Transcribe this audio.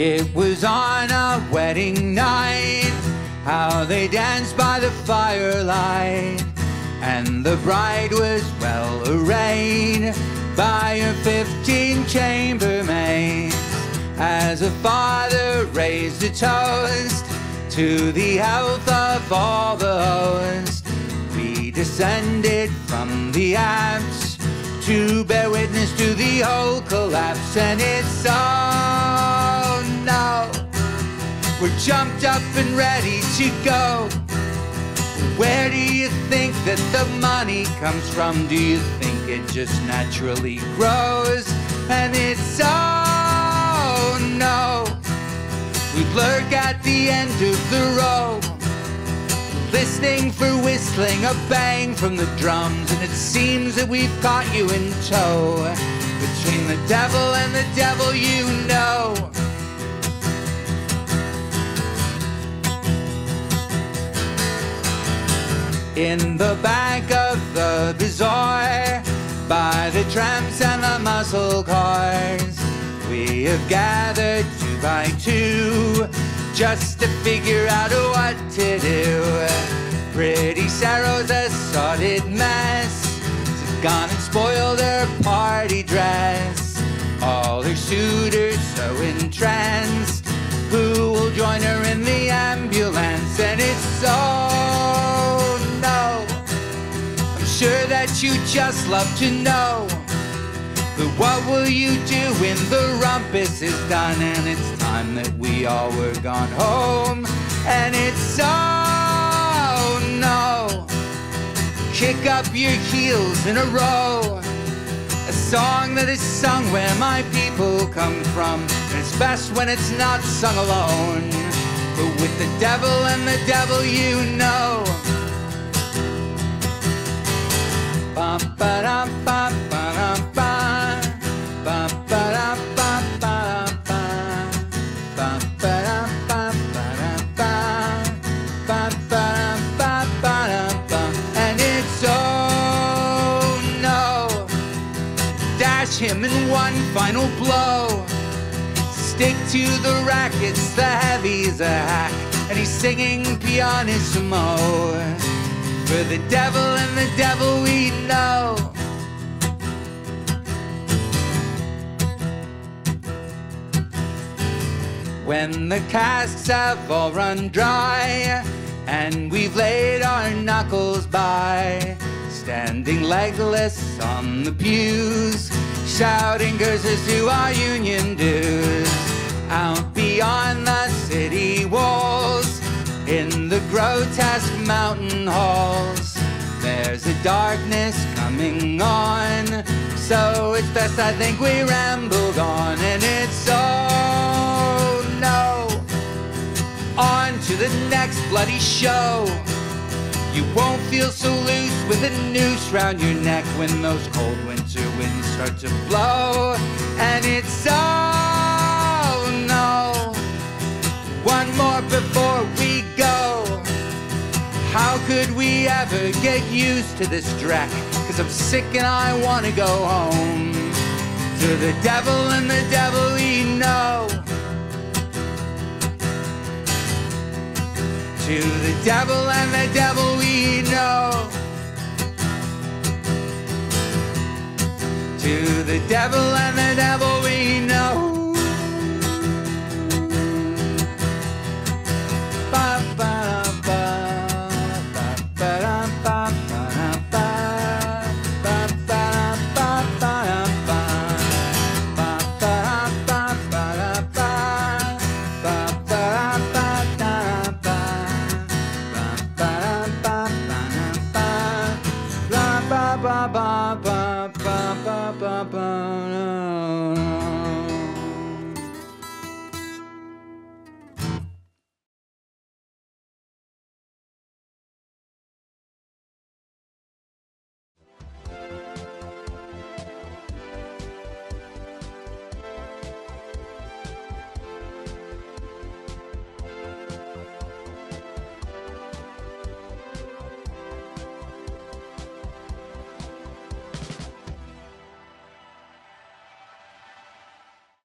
It was on a wedding night, how they danced by the firelight. And the bride was well arrayed by her 15 chambermaids. As a father raised a toast to the health of all the host, we descended from the apse to bear witness to the whole collapse. And it's oh we're jumped up and ready to go. Where do you think that the money comes from? Do you think it just naturally grows? And it's oh no, we lurk at the end of the row, listening for whistling, a bang from the drums, and it seems that we've caught you in tow. Between the devil and the devil, you know. In the back of the bazaar by the tramps and the muscle cars. We have gathered two by two just to figure out what to do. Pretty Sarah's a solid mess. She's gone and spoiled her party dress. All her suitors so entranced. Who will join her in the ambulance? And it's so sure that you just love to know. But what will you do when the rumpus is done and it's time that we all were gone home? And it's so no. Kick up your heels in a row. A song that is sung where my people come from. And it's best when it's not sung alone. But with the devil and the devil, you know. Him in one final blow. Stick to the rackets, the heavy's a hack. And he's singing pianissimo. For the devil and the devil we know. When the casks have all run dry and we've laid our knuckles by, standing legless on the pews, shouting curses to our union dues. Out beyond the city walls, in the grotesque mountain halls, there's a darkness coming on. So it's best I think we rambled on, and it's oh next bloody show. You won't feel so loose with a noose round your neck when those cold winter winds start to blow. And it's oh no. One more before we go. How could we ever get used to this dreck? Cause I'm sick and I wanna go home. To the devil and the devil we know. To the devil and the devil we know. To the devil and the devil